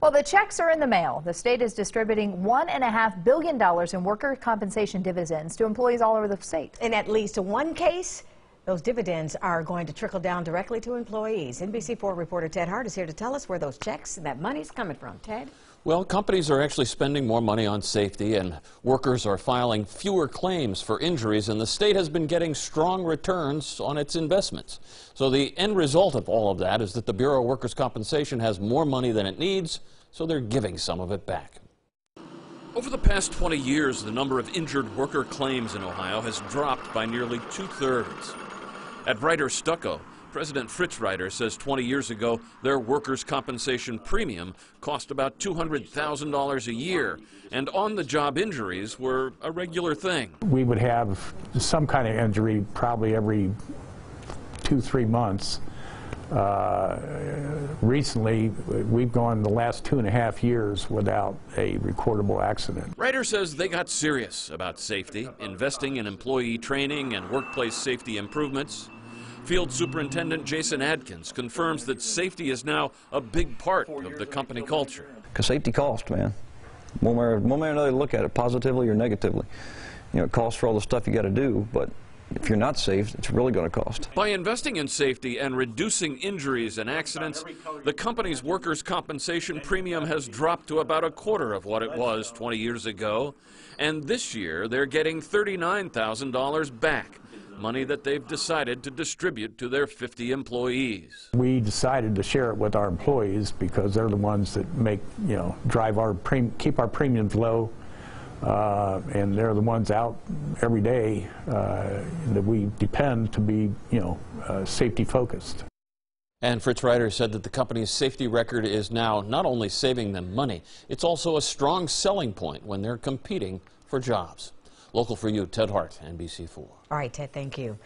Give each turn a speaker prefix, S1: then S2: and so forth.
S1: Well, the checks are in the mail. The state is distributing $1.5 billion in worker compensation dividends to employees all over the state.
S2: In at least one case, those dividends are going to trickle down directly to employees. NBC4 reporter Ted Hart is here to tell us where those checks and that money's coming from. Ted?
S3: Well, companies are actually spending more money on safety, and workers are filing fewer claims for injuries, and the state has been getting strong returns on its investments. So the end result of all of that is that the Bureau of Workers' Compensation has more money than it needs, so they're giving some of it back. Over the past 20 years, the number of injured worker claims in Ohio has dropped by nearly two-thirds. At Ryder Stucco, President Fritz Ryder says 20 years ago, their workers' compensation premium cost about $200,000 a year, and on-the-job injuries were a regular thing.
S4: We would have some kind of injury probably every two, three months. Uh, recently, we've gone the last two and a half years without a recordable accident.
S3: Ryder says they got serious about safety, investing in employee training and workplace safety improvements. Field Superintendent Jason Adkins confirms that safety is now a big part of the company culture.
S5: Because safety costs, man. One way, one way or another, look at it positively or negatively. You know, it costs for all the stuff you got to do, but if you're not safe, it's really going to cost.
S3: By investing in safety and reducing injuries and accidents, the company's workers' compensation premium has dropped to about a quarter of what it was 20 years ago. And this year, they're getting $39,000 back money that they've decided to distribute to their 50 employees.
S4: We decided to share it with our employees because they're the ones that make, you know, drive our, keep our premiums low. Uh, and they're the ones out every day uh, that we depend to be, you know, uh, safety focused.
S3: And Fritz Ryder said that the company's safety record is now not only saving them money, it's also a strong selling point when they're competing for jobs. Local for you, Ted Hart, NBC4.
S2: All right, Ted, thank you.